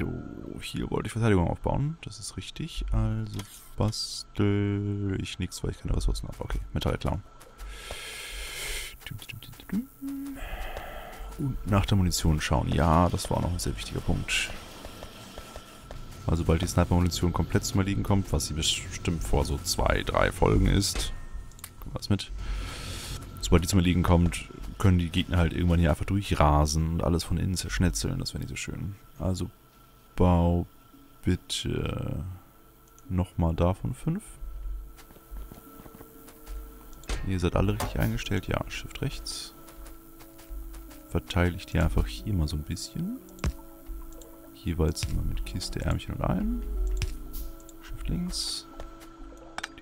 Jo, hier wollte ich Verteidigung aufbauen. Das ist richtig. Also bastel ich nichts, weil ich keine Ressourcen habe. Okay, Metall klauen. Und nach der Munition schauen. Ja, das war noch ein sehr wichtiger Punkt. Also sobald die Sniper-Munition komplett zum Erliegen kommt, was sie bestimmt vor so zwei, drei Folgen ist. Was mit. Sobald die zum Erliegen kommt, können die Gegner halt irgendwann hier einfach durchrasen und alles von innen zerschnetzeln. Das wäre nicht so schön. Also bau bitte nochmal davon fünf. Ihr seid alle richtig eingestellt. Ja, Shift rechts. Verteile ich die einfach hier mal so ein bisschen. Jeweils immer mit Kiste, Ärmchen und allem. Shift links.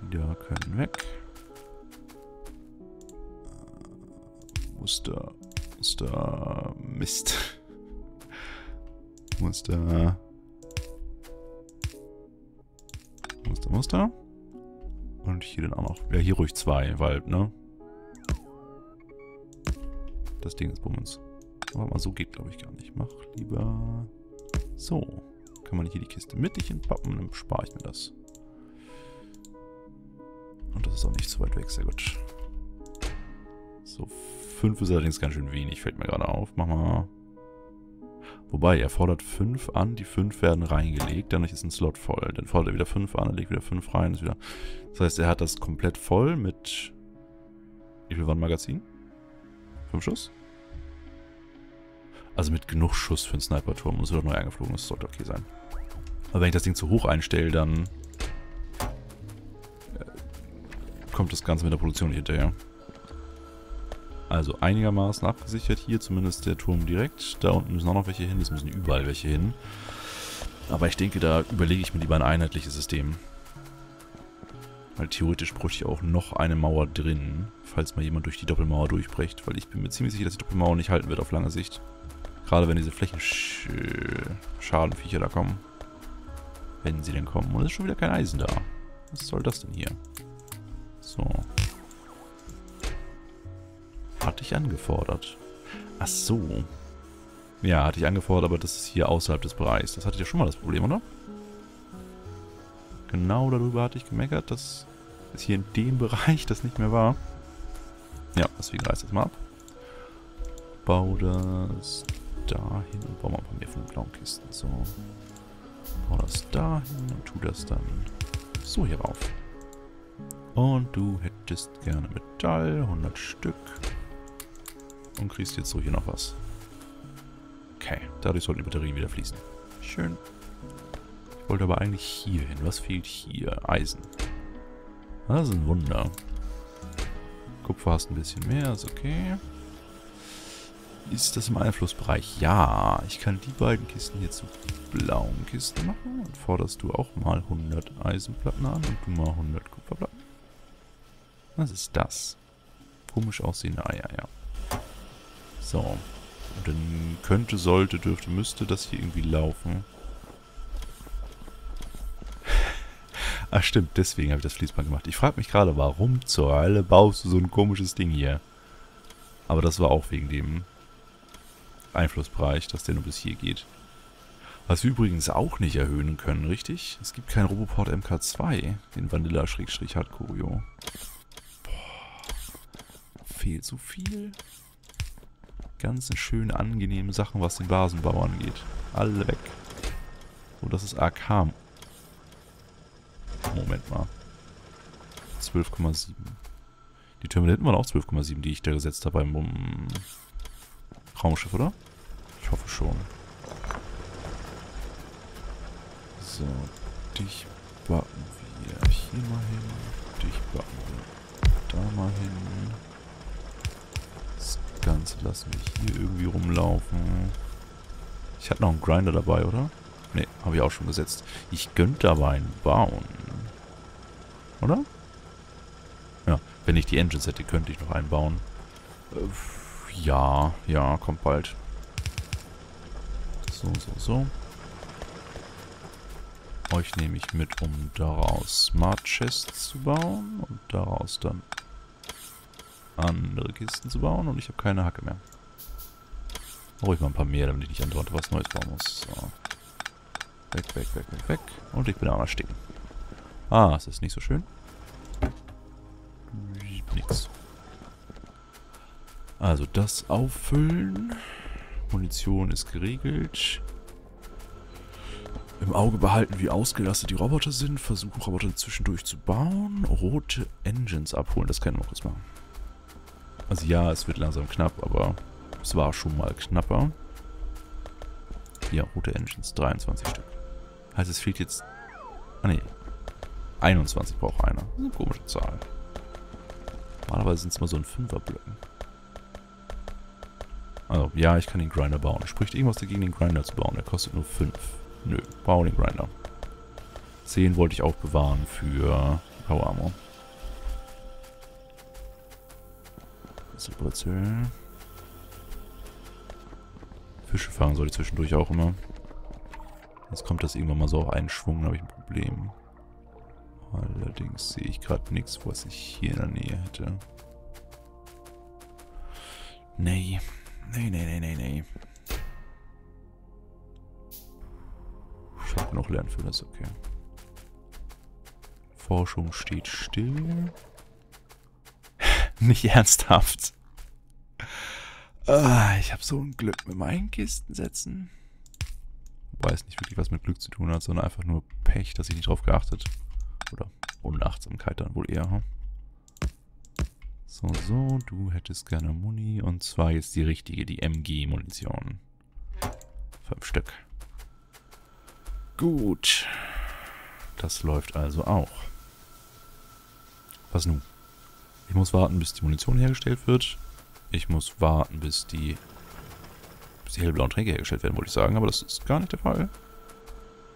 Die da können weg. Muster. Muster. Mist. Muster. Muster, Muster. Und hier dann auch noch. Ja, hier ruhig zwei, weil, ne? Das Ding ist Bummens. Aber mal so geht, glaube ich, gar nicht. Mach lieber so. Kann man hier die Kiste mittig entpappen, dann spare ich mir das. Und das ist auch nicht zu weit weg, sehr gut. So, 5 ist allerdings ganz schön wenig, fällt mir gerade auf. Mach mal... Wobei, er fordert 5 an, die 5 werden reingelegt, dann ist ein Slot voll. Dann fordert er wieder 5 an, er legt wieder 5 rein. Ist wieder das heißt, er hat das komplett voll mit... Wie viel war ein Magazin? 5 Schuss? Also mit genug Schuss für einen Sniper-Turm. Muss doch neu eingeflogen, das sollte okay sein. Aber wenn ich das Ding zu hoch einstelle, dann... Äh, kommt das Ganze mit der Produktion nicht hinterher. Also einigermaßen abgesichert hier, zumindest der Turm direkt. Da unten müssen auch noch welche hin, es müssen überall welche hin. Aber ich denke, da überlege ich mir lieber ein einheitliches System. Weil theoretisch bräuchte ich auch noch eine Mauer drin, falls mal jemand durch die Doppelmauer durchbricht. Weil ich bin mir ziemlich sicher, dass die Doppelmauer nicht halten wird auf lange Sicht. Gerade wenn diese Flächenschadenviecher da kommen. Wenn sie denn kommen. Und es ist schon wieder kein Eisen da. Was soll das denn hier? So. Hatte ich angefordert. Ach so. Ja, hatte ich angefordert, aber das ist hier außerhalb des Bereichs. Das hatte ich ja schon mal das Problem, oder? Genau darüber hatte ich gemeckert, dass es hier in dem Bereich das nicht mehr war. Ja, deswegen reiß das mal ab. Bau das dahin und baue mal ein paar mehr von den blauen Kisten. So. Bau das dahin und tu das dann so hier rauf. Und du hättest gerne Metall, 100 Stück. Und kriegst jetzt so hier noch was. Okay, dadurch sollten die Batterien wieder fließen. Schön. Ich wollte aber eigentlich hier hin. Was fehlt hier? Eisen. Das ist ein Wunder. Kupfer hast ein bisschen mehr, ist okay. Ist das im Einflussbereich? Ja, ich kann die beiden Kisten hier zu blauen Kisten machen. Und forderst du auch mal 100 Eisenplatten an und du mal 100 Kupferplatten. Was ist das? Komisch aussehende Eier, ja. So. Und dann könnte, sollte, dürfte, müsste das hier irgendwie laufen. Ach stimmt, deswegen habe ich das Fließband gemacht. Ich frage mich gerade, warum zur Hölle baust du so ein komisches Ding hier? Aber das war auch wegen dem Einflussbereich, dass der nur bis hier geht. Was wir übrigens auch nicht erhöhen können, richtig? Es gibt keinen Roboport MK2, den Vanilla-Hardcurio. Fehlt so viel. Ganz schöne, angenehme Sachen, was den Basenbau angeht. Alle weg. So, das ist AK. Moment mal. 12,7. Die Türme hinten waren auch 12,7, die ich da gesetzt habe beim um, Raumschiff, oder? Ich hoffe schon. So, dich backen wir hier mal hin. Dich backen wir da mal hin. Ganze lassen wir hier irgendwie rumlaufen. Ich hatte noch einen Grinder dabei, oder? Ne, habe ich auch schon gesetzt. Ich könnte aber einen bauen. Oder? Ja, wenn ich die Engines hätte, könnte ich noch einen bauen. Äh, ja, ja, kommt bald. So, so, so. Euch nehme ich mit, um daraus Smart Chests zu bauen und daraus dann andere Kisten zu bauen und ich habe keine Hacke mehr. Ich mal ein paar mehr, damit ich nicht andauernd was Neues bauen muss. So. Weg, weg, weg, weg, weg. Und ich bin auch ersticken. Ah, es ist nicht so schön. Nix. Also das auffüllen. Munition ist geregelt. Im Auge behalten, wie ausgelastet die Roboter sind. Versuchen, Roboter zwischendurch zu bauen. Rote Engines abholen. Das können wir kurz machen. Also ja, es wird langsam knapp, aber es war schon mal knapper. Hier, rote Engines. 23 Stück. Heißt, es fehlt jetzt... Ah, ne. 21 braucht einer. Das ist eine komische Zahl. Normalerweise sind es mal so ein Fünferblöcken. Also, ja, ich kann den Grinder bauen. Spricht irgendwas dagegen, den Grinder zu bauen? Der kostet nur 5. Nö, bau den Grinder. 10 wollte ich auch bewahren für Power Armor. Silberzell. Fische fangen soll ich zwischendurch auch immer. Jetzt kommt das irgendwann mal so auf einen Schwung, habe ich ein Problem. Allerdings sehe ich gerade nichts, was ich hier in der Nähe hätte. Nee. Nee, nee, nee, nee, nee. Ich habe noch lernen für das, okay. Forschung steht still. Nicht ernsthaft. Ah, ich habe so ein Glück mit meinen Kistensätzen. Wobei es nicht wirklich was mit Glück zu tun hat, sondern einfach nur Pech, dass ich nicht drauf geachtet. Oder Unachtsamkeit dann wohl eher. Hm? So, so, du hättest gerne Muni. Und zwar jetzt die richtige, die MG-Munition. Fünf Stück. Gut. Das läuft also auch. Was nun? Ich muss warten, bis die Munition hergestellt wird. Ich muss warten, bis die, bis die hellblauen Tränke hergestellt werden, wollte ich sagen. Aber das ist gar nicht der Fall.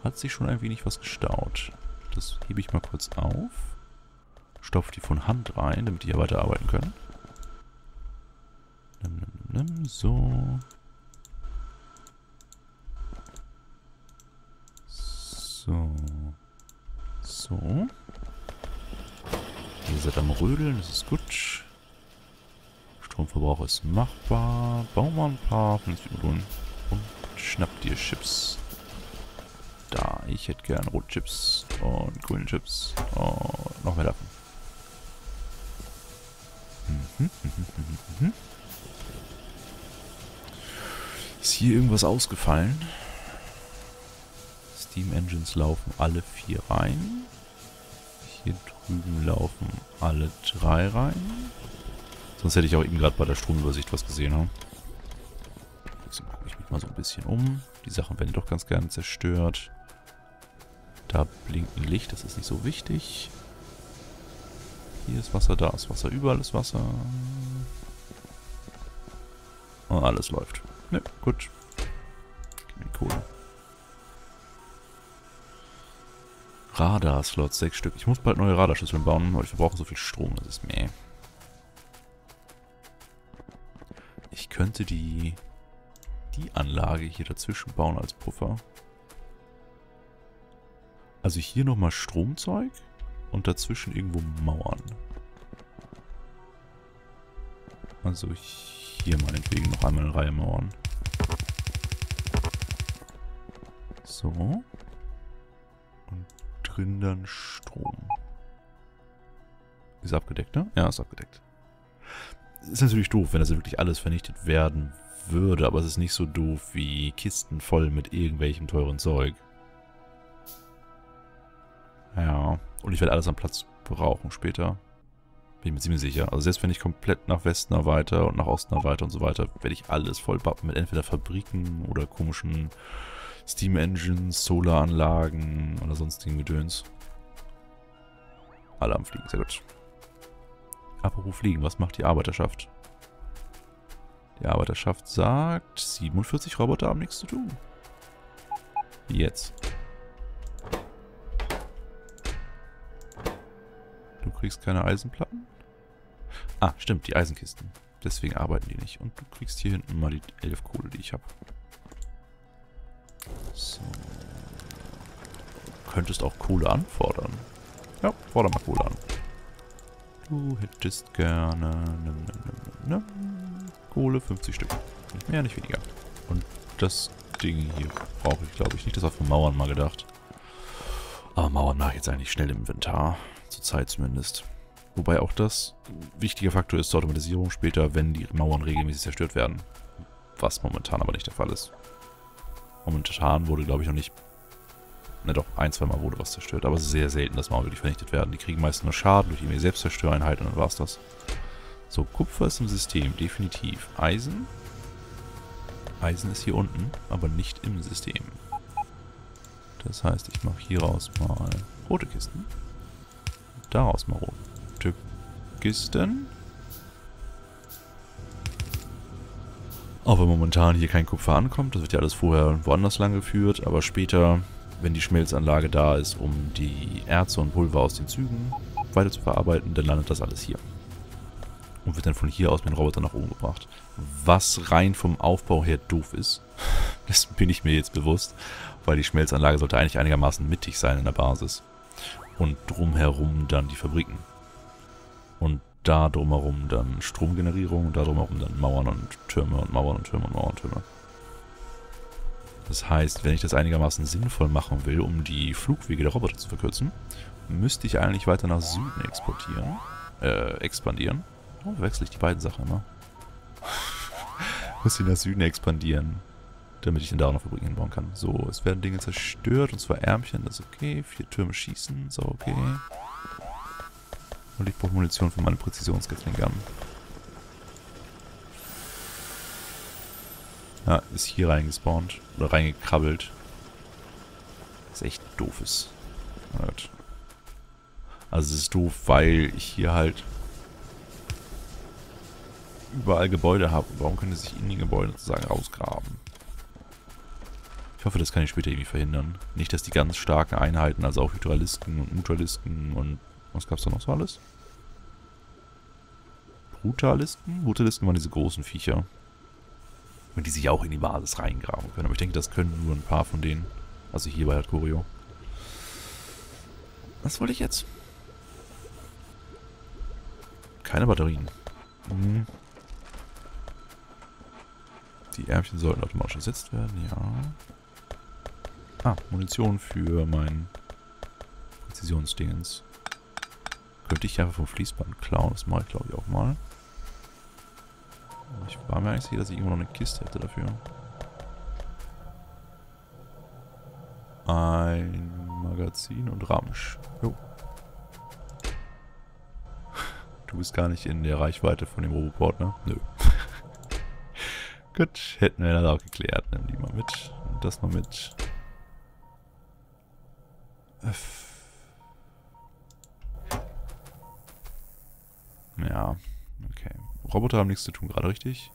Hat sich schon ein wenig was gestaut. Das hebe ich mal kurz auf. Stopfe die von Hand rein, damit die hier weiterarbeiten können. Nimm, nimm, nimm, so. So. So. Ihr seid am Rödeln, das ist gut. Stromverbrauch ist machbar. Bauen wir ein paar vernünftige Modulen. Und schnappt dir Chips. Da, ich hätte gern Rotchips und grüne Chips und noch mehr davon. Ist hier irgendwas ausgefallen? Steam Engines laufen alle vier rein. Hier drüben laufen alle drei rein. Sonst hätte ich auch eben gerade bei der Stromübersicht was gesehen. Ne? Deswegen gucke ich mich mal so ein bisschen um. Die Sachen werden doch ganz gerne zerstört. Da blinkt ein Licht, das ist nicht so wichtig. Hier ist Wasser, da ist Wasser, überall ist Wasser. Und alles läuft. Ne, gut. Gib mir die Kohle. Radar-Slots, sechs Stück. Ich muss bald neue Radarschüsseln bauen, weil wir brauchen so viel Strom, das ist meh. Könnte die, die Anlage hier dazwischen bauen als Puffer. Also hier nochmal Stromzeug und dazwischen irgendwo Mauern. Also hier meinetwegen noch einmal eine Reihe Mauern. So. Und drin dann Strom. Ist abgedeckt, ne? Ja, ist abgedeckt. Ist natürlich doof, wenn das wirklich alles vernichtet werden würde, aber es ist nicht so doof wie Kisten voll mit irgendwelchem teuren Zeug. Ja, und ich werde alles am Platz brauchen später. Bin ich mir ziemlich sicher. Also selbst wenn ich komplett nach Westen erweitere und nach Osten erweitere und so weiter, werde ich alles voll bappen mit entweder Fabriken oder komischen Steam Engines, Solaranlagen oder sonstigen Gedöns. Alle am Fliegen, sehr gut. Apropos Fliegen, was macht die Arbeiterschaft? Die Arbeiterschaft sagt, 47 Roboter haben nichts zu tun. Jetzt. Du kriegst keine Eisenplatten? Ah, stimmt, die Eisenkisten. Deswegen arbeiten die nicht. Und du kriegst hier hinten mal die 11 Kohle, die ich habe. So. Du könntest auch Kohle anfordern. Ja, fordere mal Kohle an. Du hättest gerne... Nimm, nimm, nimm, Kohle, 50 Stück. Nicht mehr, nicht weniger. Und das Dinge hier brauche ich, glaube ich, nicht. Das war von Mauern mal gedacht. Aber Mauern mache ich jetzt eigentlich schnell im Inventar. Zurzeit zumindest. Wobei auch das wichtiger Faktor ist zur Automatisierung später, wenn die Mauern regelmäßig zerstört werden. Was momentan aber nicht der Fall ist. Momentan wurde, glaube ich, noch nicht... Ne, doch, ein, zwei Mal wurde was zerstört. Aber es ist sehr selten, dass Mauern wirklich vernichtet werden. Die kriegen meist nur Schaden durch ihre Selbstzerstöreinheit und dann war es das. So, Kupfer ist im System, definitiv. Eisen? Eisen ist hier unten, aber nicht im System. Das heißt, ich mache hieraus mal rote Kisten. Daraus mal rote Kisten. Auch wenn momentan hier kein Kupfer ankommt, das wird ja alles vorher woanders lang geführt, aber später, wenn die Schmelzanlage da ist, um die Erze und Pulver aus den Zügen weiter zu verarbeiten, dann landet das alles hier. Und wird dann von hier aus mit dem Roboter nach oben gebracht. Was rein vom Aufbau her doof ist, das bin ich mir jetzt bewusst, weil die Schmelzanlage sollte eigentlich einigermaßen mittig sein in der Basis. Und drumherum dann die Fabriken. Und da drumherum dann Stromgenerierung und da drumherum dann Mauern und Türme und Mauern und Türme und Mauern und Türme. Das heißt, wenn ich das einigermaßen sinnvoll machen will, um die Flugwege der Roboter zu verkürzen, müsste ich eigentlich weiter nach Süden exportieren, äh, expandieren. Oh, wechsle ich die beiden Sachen immer. Muss ich nach Süden expandieren, damit ich den da noch Fabriken hinbauen kann. So, es werden Dinge zerstört, und zwar Ärmchen, das ist okay. Vier Türme schießen, so okay. Und ich brauche Munition für meine Präzisionsgatling Gun. Ja, ist hier reingespawnt. Oder reingekrabbelt. Was echt doof ist. Also es ist doof, weil ich hier halt überall Gebäude habe. Warum können sie sich in die Gebäude sozusagen rausgraben? Ich hoffe, das kann ich später irgendwie verhindern. Nicht, dass die ganz starken Einheiten, also auch Hydralisten und Mutualisten und was gab es da noch so alles? Brutalisten? Brutalisten waren diese großen Viecher. Die sich auch in die Basis reingraben können. Aber ich denke, das können nur ein paar von denen. Also hier bei Kurio. Was wollte ich jetzt? Keine Batterien. Hm. Die Ärmchen sollten automatisch ersetzt werden, ja. Ah, Munition für mein Präzisionsdingens. Könnte ich einfach vom Fließband klauen, das mache ich glaube ich auch mal. Ich war mir eigentlich sicher, dass ich immer noch eine Kiste hätte dafür. Ein Magazin und Ramsch. Jo. Du bist gar nicht in der Reichweite von dem Roboport, ne? Nö. Gut, hätten wir das auch geklärt. Nimm die mal mit. Und das mal mit. Ja, okay. Roboter haben nichts zu tun gerade, richtig?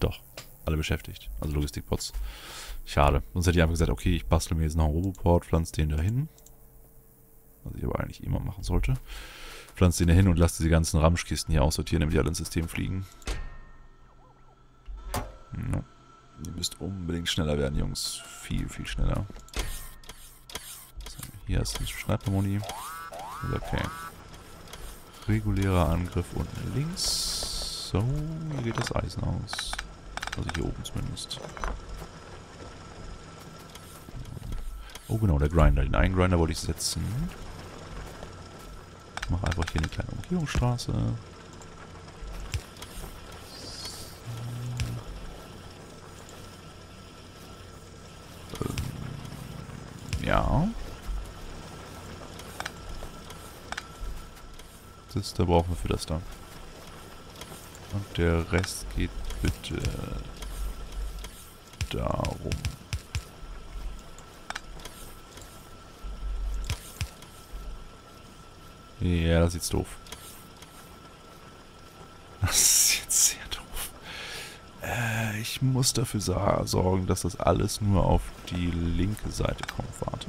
Doch, alle beschäftigt. Also Logistikpots. Schade. Sonst hätte ich einfach gesagt, okay, ich bastel mir jetzt noch einen Roboport, pflanze den da hin. Was ich aber eigentlich immer machen sollte. Pflanze den da hin und lasse diese ganzen Ramschkisten hier aussortieren, damit die alle ins System fliegen. Ja. Ihr müsst unbedingt schneller werden, Jungs. Viel, viel schneller. So, hier ist ein Schneidharmonie. Okay. Regulärer Angriff unten links. So, hier geht das Eisen aus. Also hier oben zumindest. Oh genau, der Grinder. Den einen Grinder wollte ich setzen. Ich mache einfach hier eine kleine Umgehungsstraße. Das da brauchen wir für das da. Und der Rest geht bitte darum. Ja, das ist jetzt doof. Das ist jetzt sehr doof. Äh, ich muss dafür sorgen, dass das alles nur auf die linke Seite kommt. Warte.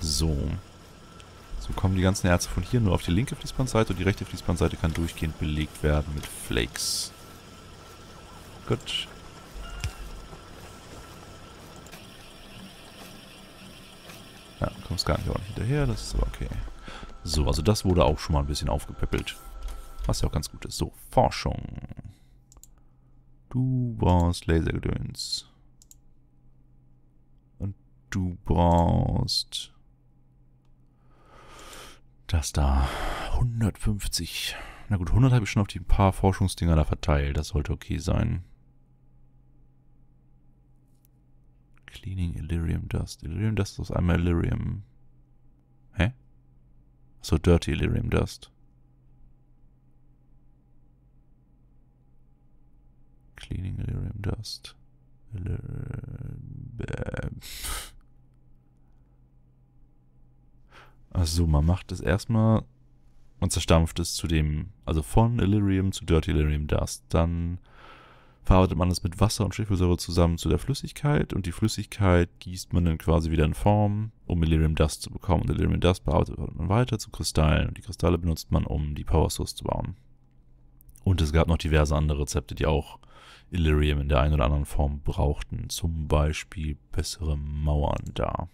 So. So kommen die ganzen Erze von hier nur auf die linke Fließbandseite und die rechte Fließbandseite kann durchgehend belegt werden mit Flakes. Gut. Ja, du kommst gar nicht ordentlich hinterher, das ist aber okay. So, also das wurde auch schon mal ein bisschen aufgepäppelt. Was ja auch ganz gut ist. So, Forschung. Du brauchst Lasergedöns. Und du brauchst das da. 150. Na gut, 100 habe ich schon auf die paar Forschungsdinger da verteilt. Das sollte okay sein. Cleaning Illyrium Dust. Illyrium Dust ist einmal Illyrium. Hä? So, Dirty Illyrium Dust. Cleaning Illyrium Dust. Also man macht es erstmal und zerstampft es zu dem, also von Illyrium zu Dirty Illyrium Dust. Dann verarbeitet man es mit Wasser und Schwefelsäure zusammen zu der Flüssigkeit und die Flüssigkeit gießt man dann quasi wieder in Form, um Illyrium Dust zu bekommen. Und Illyrium Dust bearbeitet man weiter zu Kristallen und die Kristalle benutzt man, um die Power Source zu bauen. Und es gab noch diverse andere Rezepte, die auch Illyrium in der einen oder anderen Form brauchten. Zum Beispiel bessere Mauern da.